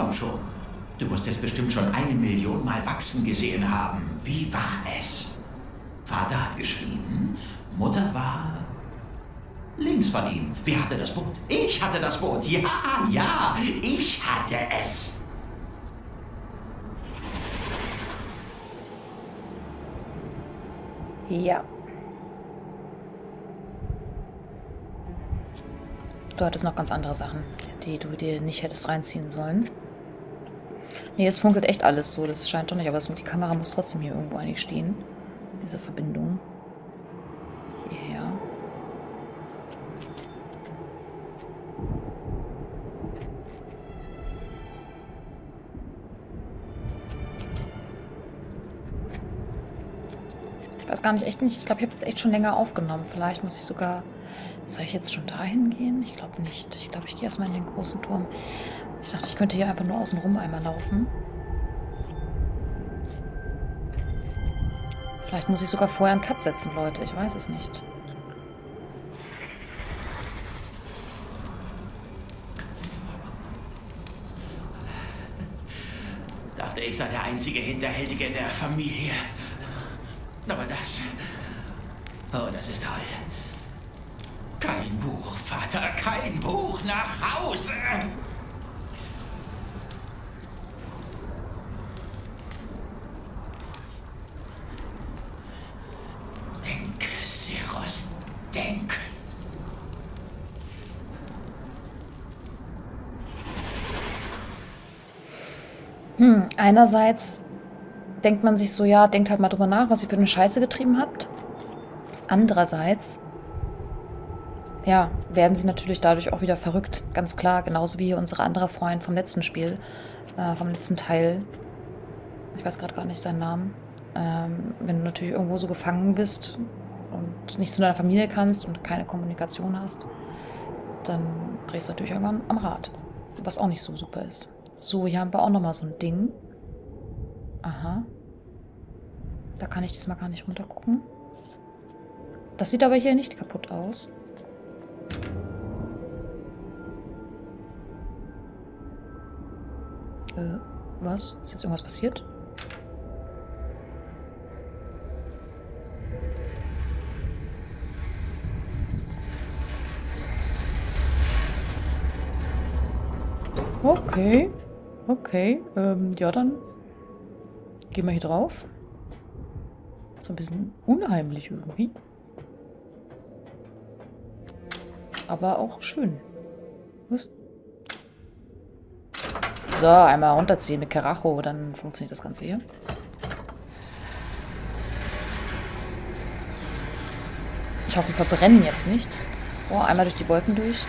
Komm schon. Du musst es bestimmt schon eine Million Mal wachsen gesehen haben. Wie war es? Vater hat geschrieben, Mutter war links von ihm. Wer hatte das Boot? Ich hatte das Boot. Ja, ja, ich hatte es. Ja. Du hattest noch ganz andere Sachen, die du dir nicht hättest reinziehen sollen. Nee, es funkelt echt alles so. Das scheint doch nicht. Aber die Kamera muss trotzdem hier irgendwo eigentlich stehen. Diese Verbindung. Hierher. Ich weiß gar nicht, echt nicht. Ich glaube, ich habe jetzt echt schon länger aufgenommen. Vielleicht muss ich sogar... Soll ich jetzt schon dahin gehen? Ich glaube nicht. Ich glaube, ich gehe erstmal in den großen Turm. Ich dachte, ich könnte hier einfach nur außen rum einmal laufen. Vielleicht muss ich sogar vorher einen Cut setzen, Leute. Ich weiß es nicht. Dachte, ich sei der einzige Hinterhältige in der Familie. Aber das... Oh, das ist toll. Kein Buch, Vater, kein Buch nach Hause. Einerseits denkt man sich so, ja, denkt halt mal drüber nach, was ihr für eine Scheiße getrieben habt. Andererseits, ja, werden sie natürlich dadurch auch wieder verrückt. Ganz klar, genauso wie unsere andere Freund vom letzten Spiel, äh, vom letzten Teil. Ich weiß gerade gar nicht seinen Namen. Ähm, wenn du natürlich irgendwo so gefangen bist und nicht zu deiner Familie kannst und keine Kommunikation hast, dann drehst du natürlich irgendwann am Rad. Was auch nicht so super ist. So, hier haben wir auch nochmal so ein Ding. Aha. Da kann ich diesmal gar nicht runtergucken. Das sieht aber hier nicht kaputt aus. Äh, was? Ist jetzt irgendwas passiert? Okay. Okay. Ähm, ja, dann gehen wir hier drauf. So ein bisschen unheimlich irgendwie. Aber auch schön. Was? So, einmal runterziehen mit Karacho, dann funktioniert das Ganze hier. Ich hoffe, wir verbrennen jetzt nicht. Oh, einmal durch die Wolken durch.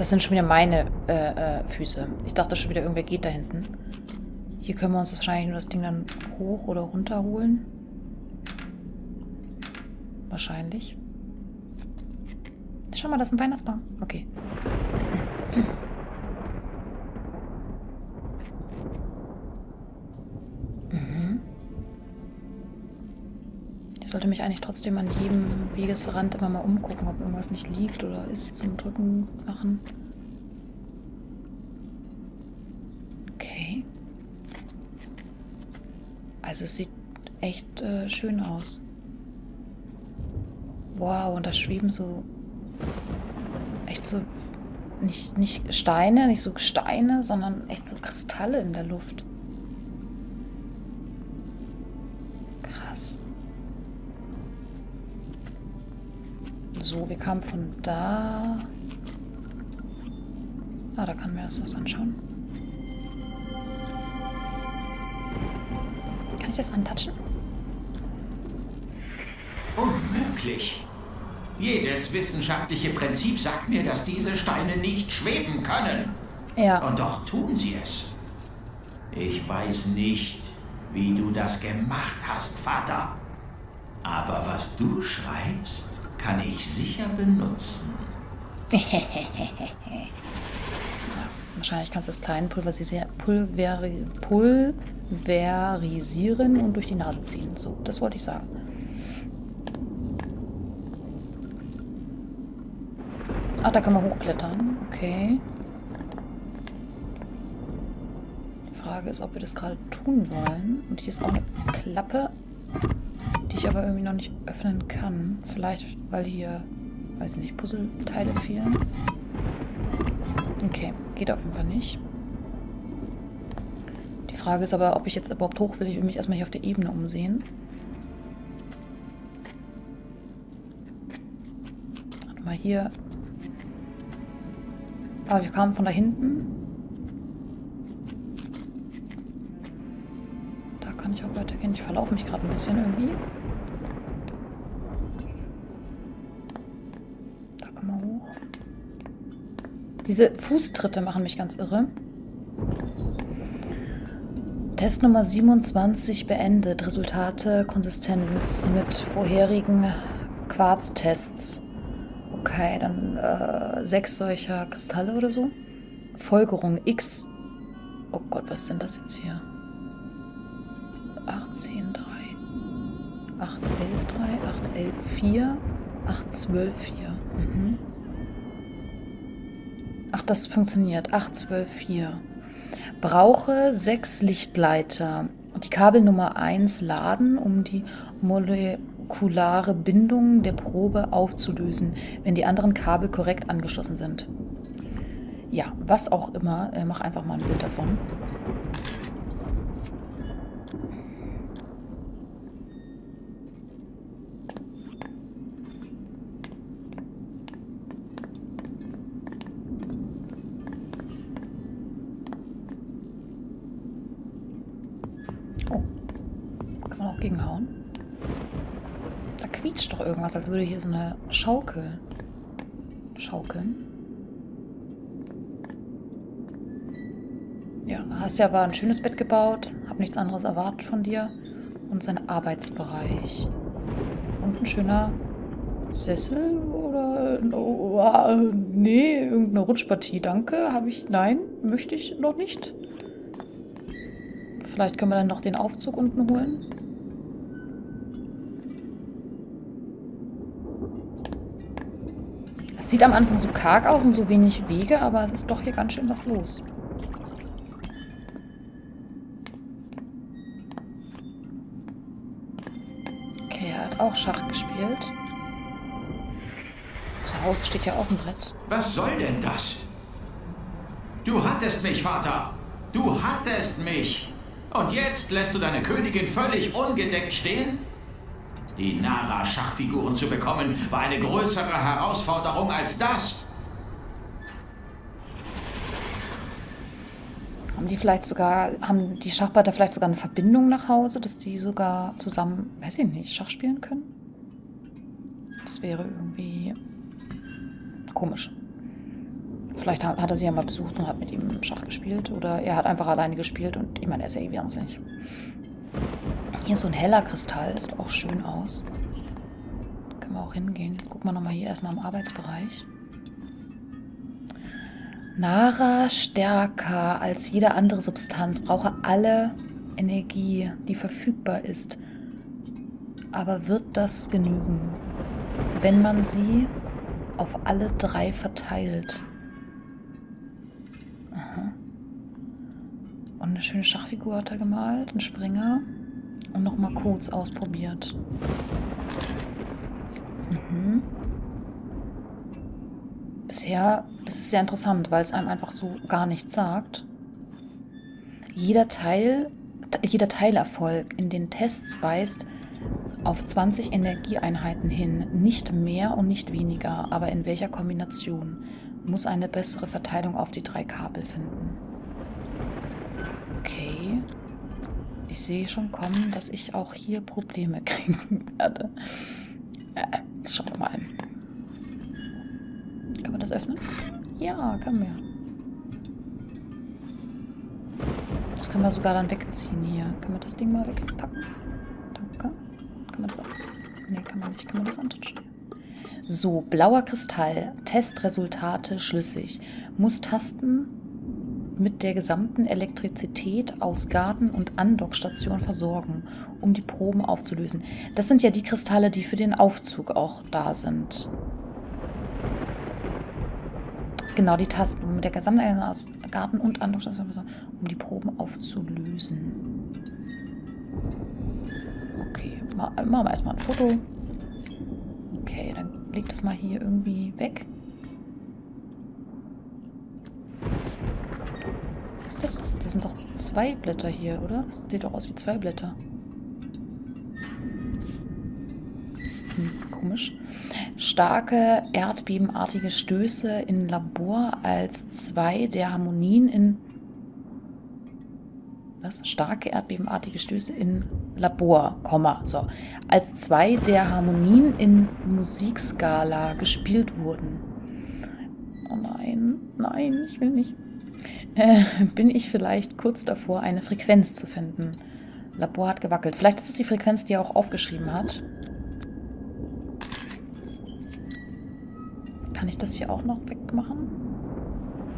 Das sind schon wieder meine äh, äh, Füße. Ich dachte schon wieder, irgendwer geht da hinten. Hier können wir uns wahrscheinlich nur das Ding dann hoch oder runter holen. Wahrscheinlich. Schau mal, das ist ein Weihnachtsbaum. Okay. Sollte mich eigentlich trotzdem an jedem Wegesrand immer mal umgucken, ob irgendwas nicht liegt oder ist zum Drücken machen. Okay. Also es sieht echt äh, schön aus. Wow, und da schweben so echt so nicht, nicht Steine, nicht so Steine, sondern echt so Kristalle in der Luft. So, wir kamen von da. Ah, da kann mir das was anschauen. Kann ich das antatschen? Unmöglich. Jedes wissenschaftliche Prinzip sagt mir, dass diese Steine nicht schweben können. Ja. Und doch tun sie es. Ich weiß nicht, wie du das gemacht hast, Vater. Aber was du schreibst, kann ich sicher benutzen. Wahrscheinlich kannst du es klein pulverisieren, pulveri pulverisieren und durch die Nase ziehen. So, das wollte ich sagen. Ach, da kann man hochklettern. Okay. Die Frage ist, ob wir das gerade tun wollen. Und hier ist auch eine Klappe, die ich aber irgendwie noch nicht öffnen kann. Vielleicht, weil hier, weiß nicht, Puzzleteile fehlen. Okay, geht auf jeden Fall nicht. Die Frage ist aber, ob ich jetzt überhaupt hoch will. Ich will mich erstmal hier auf der Ebene umsehen. Warte mal hier. Ah, wir kamen von da hinten. Da kann ich auch weitergehen. Ich verlaufe mich gerade ein bisschen irgendwie. Diese Fußtritte machen mich ganz irre. Test Nummer 27 beendet. Resultate Konsistenz mit vorherigen Quarztests. Okay, dann äh, sechs solcher Kristalle oder so. Folgerung X. Oh Gott, was ist denn das jetzt hier? 18, 3. 8, 11, 3. 8, 11, 4. 8, 12, 4. Mhm. Das funktioniert. 8, 12, 4. Brauche sechs Lichtleiter. Die Kabel Nummer 1 laden, um die molekulare Bindung der Probe aufzulösen, wenn die anderen Kabel korrekt angeschlossen sind. Ja, was auch immer. Äh, mach einfach mal ein Bild davon. gegenhauen? Da irgendwas, als würde hier so eine Schaukel schaukeln. Ja, hast ja aber ein schönes Bett gebaut, hab nichts anderes erwartet von dir. Und sein Arbeitsbereich. Und ein schöner Sessel oder... Oh, nee, irgendeine Rutschpartie. Danke, habe ich... Nein, möchte ich noch nicht. Vielleicht können wir dann noch den Aufzug unten holen. Sieht am Anfang so karg aus und so wenig Wege, aber es ist doch hier ganz schön was los. Okay, er hat auch Schach gespielt. Zu Hause steht ja auch ein Brett. Was soll denn das? Du hattest mich, Vater. Du hattest mich. Und jetzt lässt du deine Königin völlig ungedeckt stehen? Die Nara-Schachfiguren zu bekommen, war eine größere Herausforderung als das. Haben die vielleicht sogar, haben die Schachbretter vielleicht sogar eine Verbindung nach Hause, dass die sogar zusammen, weiß ich nicht, Schach spielen können? Das wäre irgendwie komisch. Vielleicht hat, er sie ja mal besucht und hat mit ihm Schach gespielt. Oder er hat einfach alleine gespielt und ich meine, er ist ja eh wahnsinnig. Hier ist so ein heller Kristall, sieht auch schön aus. Können wir auch hingehen. Jetzt gucken wir nochmal hier erstmal im Arbeitsbereich. Nara stärker als jede andere Substanz, brauche alle Energie, die verfügbar ist. Aber wird das genügen, wenn man sie auf alle drei verteilt? Aha. Und eine schöne Schachfigur hat er gemalt, ein Springer und nochmal Codes ausprobiert. Mhm. Bisher ist es sehr interessant, weil es einem einfach so gar nichts sagt. Jeder Teil, jeder Teilerfolg in den Tests weist auf 20 Energieeinheiten hin. Nicht mehr und nicht weniger, aber in welcher Kombination muss eine bessere Verteilung auf die drei Kabel finden. Okay. Ich sehe schon kommen, dass ich auch hier Probleme kriegen werde. Äh, schauen wir mal. Kann man das öffnen? Ja, kann man. Das können wir sogar dann wegziehen hier. Können wir das Ding mal wegpacken? Danke. Kann man das. Nee, kann man nicht. Kann man das antouchen? So, blauer Kristall. Testresultate schlüssig. Muss Tasten mit der gesamten Elektrizität aus Garten- und Andockstation versorgen, um die Proben aufzulösen. Das sind ja die Kristalle, die für den Aufzug auch da sind. Genau, die Tasten mit der gesamten aus Garten- und Andockstation versorgen, um die Proben aufzulösen. Okay, machen wir erstmal ein Foto. Okay, dann leg das mal hier irgendwie weg. Ist das? Das sind doch zwei Blätter hier, oder? Das sieht doch aus wie zwei Blätter. Hm, komisch. Starke erdbebenartige Stöße in Labor als zwei der Harmonien in... Was? Starke erdbebenartige Stöße in Labor, Komma, so. Als zwei der Harmonien in Musikskala gespielt wurden. Oh nein, nein, ich will nicht äh, bin ich vielleicht kurz davor, eine Frequenz zu finden. Labor hat gewackelt. Vielleicht ist es die Frequenz, die er auch aufgeschrieben hat. Kann ich das hier auch noch wegmachen?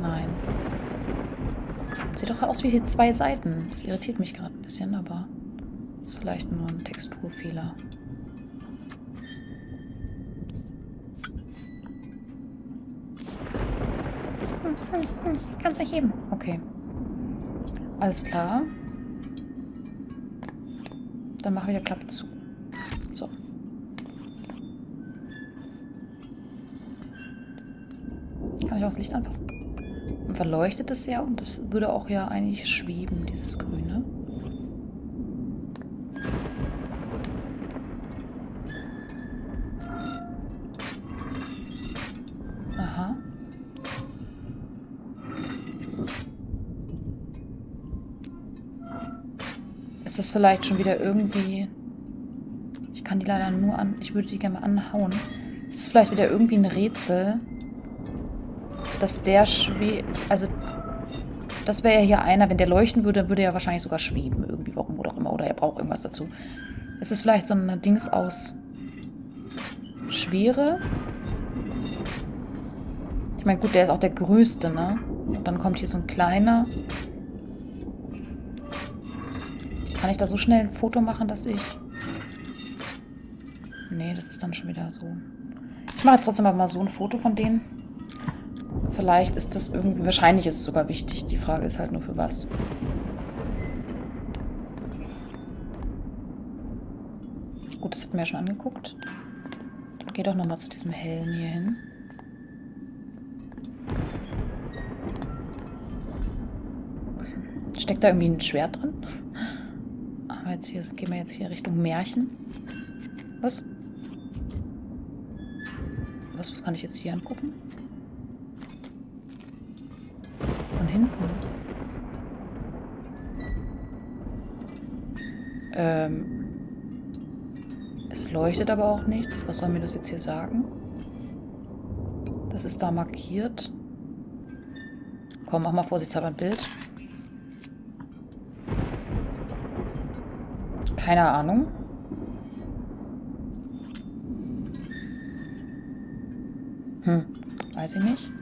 Nein. Sieht doch aus wie hier zwei Seiten. Das irritiert mich gerade ein bisschen, aber ist vielleicht nur ein Texturfehler. Kannst nicht heben. Okay. Alles klar. Dann machen wir die Klappe zu. So. Kann ich auch das Licht anfassen? Verleuchtet es ja und das würde auch ja eigentlich schweben, dieses Grüne. Ist das vielleicht schon wieder irgendwie... Ich kann die leider nur an... Ich würde die gerne mal anhauen. Ist es vielleicht wieder irgendwie ein Rätsel, dass der schwe... Also, das wäre ja hier einer. Wenn der leuchten würde, würde er wahrscheinlich sogar schweben. Irgendwie, warum oder auch immer. Oder er braucht irgendwas dazu. Ist es vielleicht so ein Dings aus Schwere? Ich meine, gut, der ist auch der größte, ne? Und dann kommt hier so ein kleiner. Kann ich da so schnell ein Foto machen, dass ich... Nee, das ist dann schon wieder so. Ich mache jetzt trotzdem mal so ein Foto von denen. Vielleicht ist das irgendwie... Wahrscheinlich ist es sogar wichtig. Die Frage ist halt nur für was. Gut, das hatten wir ja schon angeguckt. Dann geh doch nochmal zu diesem hellen hier hin. Steckt da irgendwie ein Schwert drin? Jetzt hier, gehen wir jetzt hier Richtung Märchen. Was? Was, was kann ich jetzt hier angucken? Von hinten. Ähm. Es leuchtet aber auch nichts. Was soll mir das jetzt hier sagen? Das ist da markiert. Komm, mach mal vorsichtshalber ein Bild. Keine Ahnung. Hm, weiß ich nicht.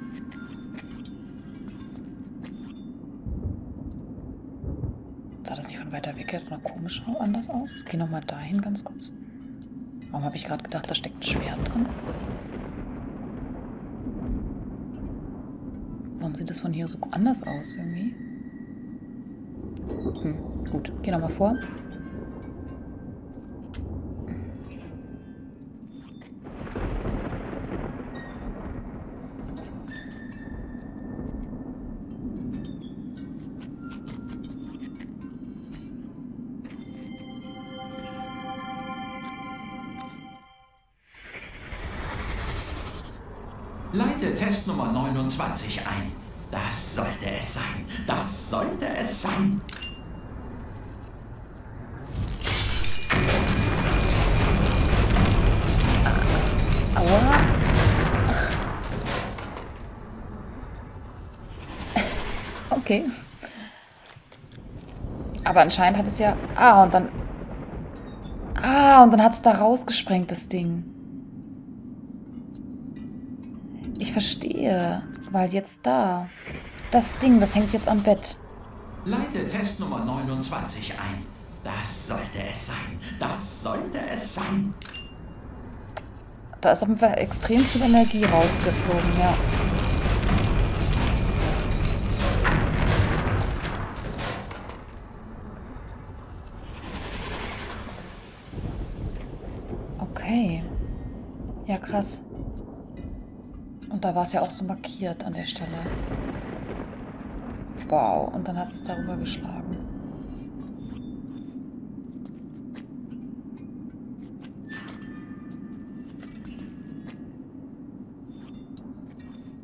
Sah das nicht von weiter weg noch komisch anders aus? Ich gehe nochmal dahin ganz kurz. Warum habe ich gerade gedacht, da steckt ein Schwert drin? Warum sieht das von hier so anders aus irgendwie? Hm, gut. Geh nochmal vor. Leite Test Nummer 29 ein. Das sollte es sein. Das sollte es sein. Aua. Okay. Aber anscheinend hat es ja... Ah, und dann... Ah, und dann hat es da rausgesprengt, das Ding. Ich verstehe. Weil jetzt da... Das Ding, das hängt jetzt am Bett. Leite Test Nummer 29 ein. Das sollte es sein. Das sollte es sein. Da ist auf jeden Fall extrem viel Energie rausgeflogen, ja. Okay. Ja, krass. Und da war es ja auch so markiert an der Stelle. Wow, und dann hat es darüber geschlagen.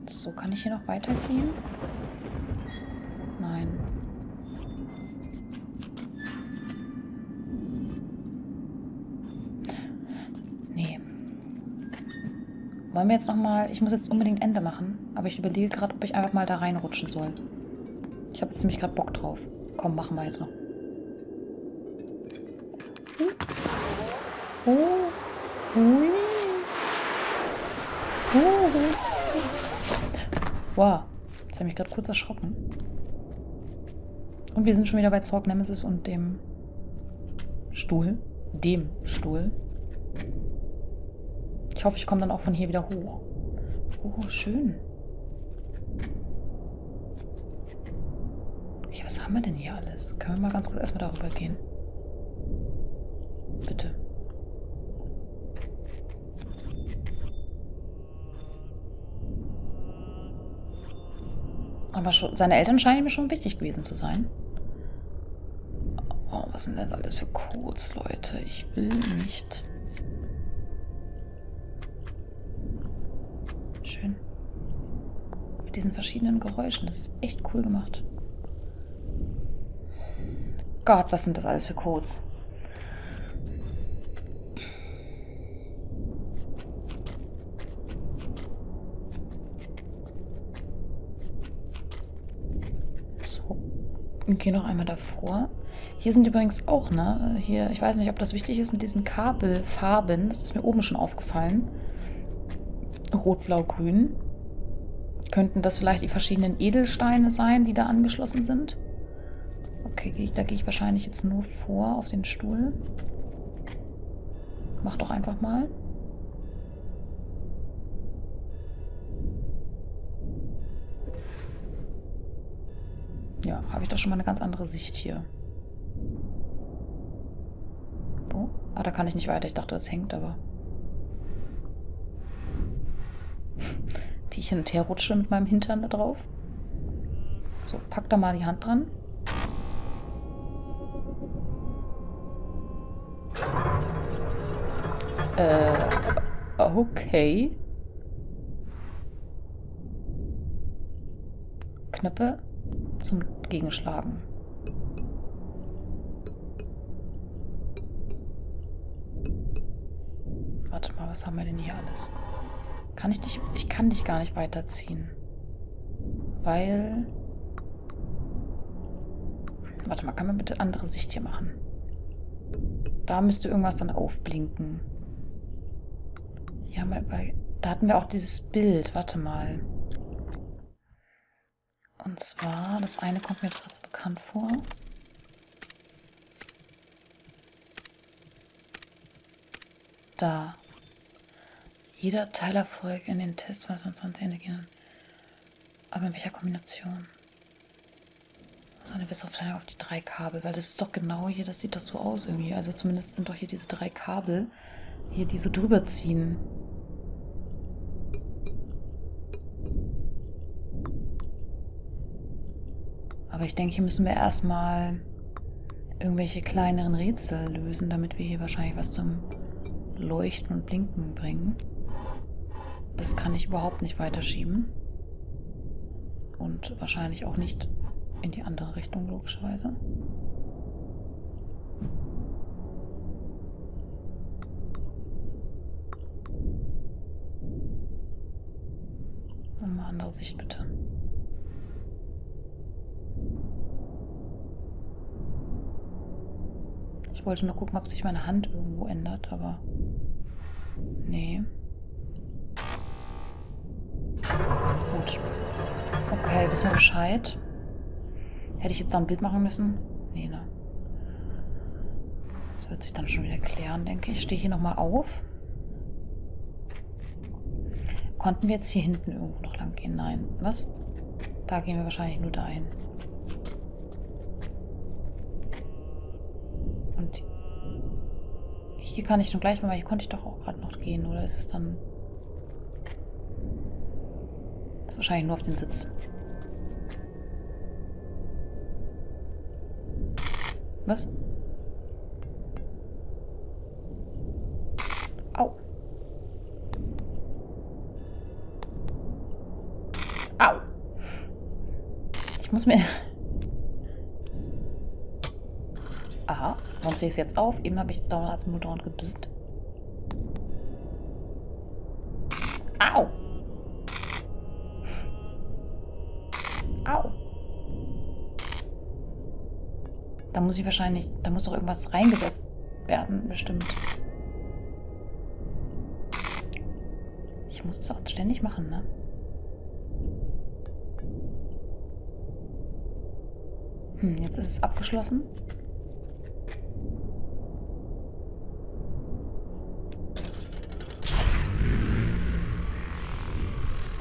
So, kann ich hier noch weitergehen? Nein. Nee. Wollen wir jetzt nochmal... Ich muss jetzt unbedingt Ende machen. Aber ich überlege gerade, ob ich einfach mal da reinrutschen soll. Ich habe jetzt nämlich gerade Bock drauf. Komm, machen wir jetzt noch. Oh. Oh. Wow. Habe ich mich gerade kurz erschrocken. Und wir sind schon wieder bei Zorg Nemesis und dem Stuhl. Dem Stuhl. Ich hoffe, ich komme dann auch von hier wieder hoch. Oh, schön. Okay, was haben wir denn hier alles? Können wir mal ganz kurz erstmal darüber gehen? Bitte. Aber schon, seine Eltern scheinen mir schon wichtig gewesen zu sein. Oh, was sind das alles für Codes, Leute? Ich will nicht. Schön. Mit diesen verschiedenen Geräuschen. Das ist echt cool gemacht. Gott, was sind das alles für Codes? Und gehe noch einmal davor. Hier sind übrigens auch, ne, hier, ich weiß nicht, ob das wichtig ist mit diesen Kabelfarben. Das ist mir oben schon aufgefallen. Rot, Blau, Grün. Könnten das vielleicht die verschiedenen Edelsteine sein, die da angeschlossen sind? Okay, da gehe ich wahrscheinlich jetzt nur vor auf den Stuhl. Mach doch einfach mal. Ja, habe ich doch schon mal eine ganz andere Sicht hier. Oh, ah, da kann ich nicht weiter. Ich dachte, das hängt, aber... Wie ich hin und her rutsche mit meinem Hintern da drauf. So, pack da mal die Hand dran. Äh, okay. Knöpfe zum Gegenschlagen. Warte mal, was haben wir denn hier alles? Kann ich dich... Ich kann dich gar nicht weiterziehen. Weil... Warte mal, kann man bitte andere Sicht hier machen? Da müsste irgendwas dann aufblinken. Hier haben wir bei... Da hatten wir auch dieses Bild. Warte mal. Und zwar, das eine kommt mir jetzt gerade bekannt vor. Da. Jeder Teilerfolg in den Tests war sonst Energien. Aber in welcher Kombination? Was eine bessere Verteilung auf die drei Kabel? Weil das ist doch genau hier, das sieht das so aus irgendwie. Also zumindest sind doch hier diese drei Kabel, hier die so drüber ziehen. Aber ich denke, hier müssen wir erstmal irgendwelche kleineren Rätsel lösen, damit wir hier wahrscheinlich was zum Leuchten und Blinken bringen. Das kann ich überhaupt nicht weiterschieben. Und wahrscheinlich auch nicht in die andere Richtung, logischerweise. Eine andere Sicht bitte. Ich wollte nur gucken, ob sich meine Hand irgendwo ändert, aber... Nee. Gut. Okay, wissen wir Bescheid. Hätte ich jetzt da ein Bild machen müssen? Nee, ne? Das wird sich dann schon wieder klären, denke ich. Stehe hier nochmal auf. Konnten wir jetzt hier hinten irgendwo noch lang gehen? Nein. Was? Da gehen wir wahrscheinlich nur dahin. Und hier kann ich schon gleich mal, hier konnte ich doch auch gerade noch gehen, oder ist es dann... Das ist wahrscheinlich nur auf den Sitz. Was? Au. Au. Ich muss mir... Aha, warum drehe ich es jetzt auf? Eben habe ich da als nur dauernd gebisst. Au. Muss ich wahrscheinlich... Da muss doch irgendwas reingesetzt werden, bestimmt. Ich muss es auch ständig machen, ne? Hm, jetzt ist es abgeschlossen.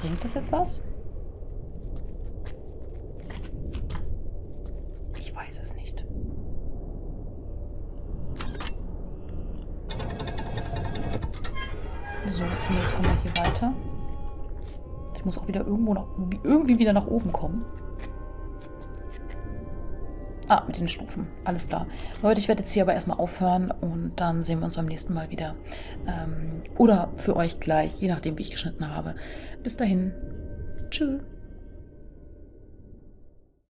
Bringt das jetzt was? Irgendwo noch irgendwie wieder nach oben kommen. Ah, mit den Stufen. Alles klar. Leute, ich werde jetzt hier aber erstmal aufhören und dann sehen wir uns beim nächsten Mal wieder. Ähm, oder für euch gleich, je nachdem, wie ich geschnitten habe. Bis dahin. Tschüss.